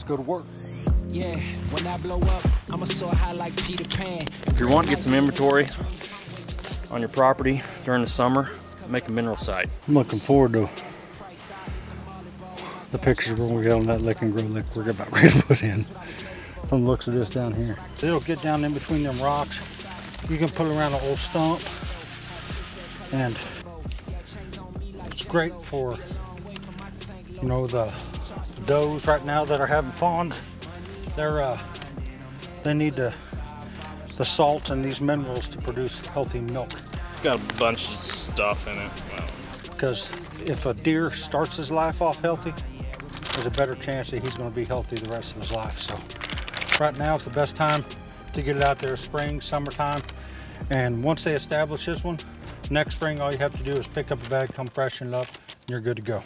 Let's go to work. Yeah, when I blow up, I'ma soar high like Peter Pan. If you want to get some inventory on your property during the summer, make a mineral site. I'm looking forward to the pictures we're gonna get on that LickNGro lick we're about ready to put in. From the looks of this down here. It'll get down in between them rocks. You can put it around an old stump. And it's great for, you know, the does right now that are having fawns. They're, uh, they need the, the salts and these minerals to produce healthy milk. It's got a bunch of stuff in it. Because if a deer starts his life off healthy, there's a better chance that he's going to be healthy the rest of his life. So right now it's the best time to get it out there, spring, summertime. And once they establish this one, next spring all you have to do is pick up a bag, come freshen it up, and you're good to go.